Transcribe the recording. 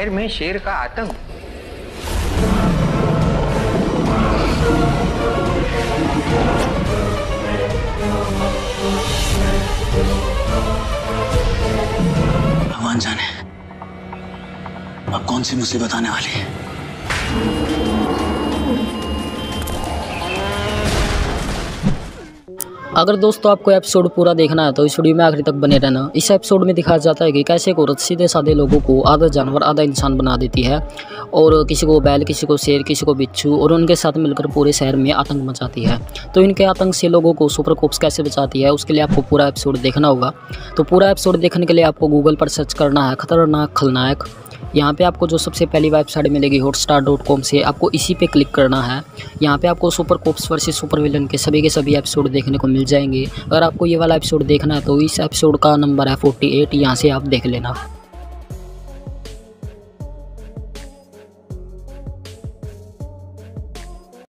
शहर में शेर का आतंक। भगवान जाने। अब कौन सी मुसीबत आने वाली है? अगर दोस्तों आपको एपिसोड पूरा देखना है तो इस वीडियो में आखिरी तक बने रहना। इस एपिसोड में दिखाया जाता है कि कैसे एक औरत सीधे साधे लोगों को आधा जानवर, आधा इंसान बना देती है और किसी को बैल, किसी को शेर, किसी को बिच्छू और उनके साथ मिलकर पूरे शहर में आतंक मचाती है। तो इनके आतंक से लोगों को सुपर कोप्स कैसे बचाती है, उसके लिए आपको पूरा एपिसोड देखना होगा। तो पूरा एपिसोड देखने के लिए आपको गूगल पर सर्च करना है, खतरनाक, खलनायक। यहाँ पे आपको जो सबसे पहली वेबसाइट मिलेगी हॉट डॉट कॉम से, आपको इसी पे क्लिक करना है। यहाँ पे आपको super cops versus super villain के सभी के सभी एपिसोड देखने को मिल जाएँगे। अगर आपको ये वाला एपिसोड देखना है तो इस एपिसोड का नंबर है फोर्टी एट यहाँ से आप देख लेना।